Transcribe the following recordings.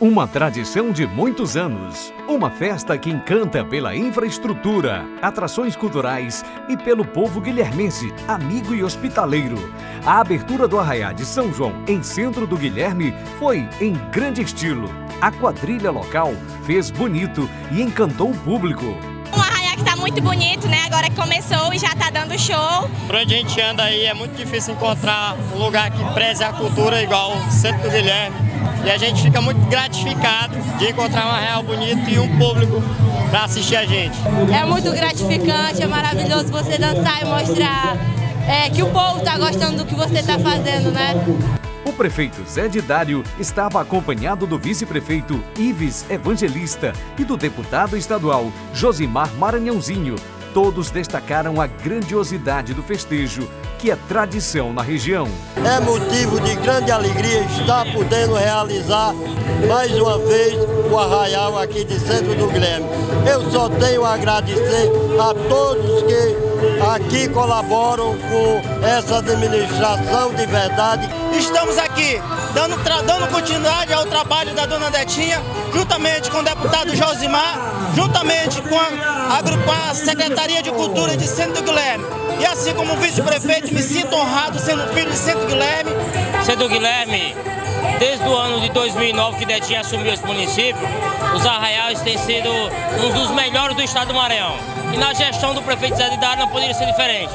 Uma tradição de muitos anos. Uma festa que encanta pela infraestrutura, atrações culturais e pelo povo guilhermense, amigo e hospitaleiro. A abertura do Arraiá de São João em centro do Guilherme foi em grande estilo. A quadrilha local fez bonito e encantou o público. Um arraiá que está muito bonito, né? Agora que começou e já está dando show. Por onde a gente anda aí é muito difícil encontrar um lugar que preze a cultura igual o centro do Guilherme. E a gente fica muito gratificado de encontrar um arraial bonito e um público para assistir a gente. É muito gratificante, é maravilhoso você dançar e mostrar é, que o povo está gostando do que você está fazendo, né? O prefeito Zé Didário estava acompanhado do vice-prefeito Ives Evangelista e do deputado estadual Josimar Maranhãozinho. Todos destacaram a grandiosidade do festejo, que é tradição na região. É motivo de grande alegria estar podendo realizar mais uma vez o arraial aqui de Centro do Grêmio. Eu só tenho a agradecer a todos que aqui colaboram com essa administração de verdade. Estamos aqui dando, dando continuidade ao trabalho da dona Detinha, juntamente com o deputado Josimar, juntamente com a, a, a Secretaria de Cultura de Centro Guilherme. E assim como vice-prefeito, me sinto honrado sendo filho de Centro Guilherme. Centro Guilherme, desde o ano de 2009 que Detinha assumiu esse município, os arraiais têm sido um dos melhores do estado do Maranhão. E na gestão do prefeito Zé de Dário não poderia ser diferente.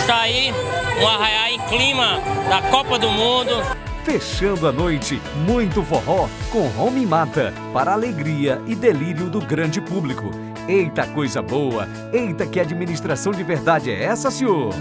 Está aí um arraial em clima da Copa do Mundo. Fechando a noite, muito forró com Home Mata, para alegria e delírio do grande público. Eita coisa boa! Eita que administração de verdade é essa, senhor?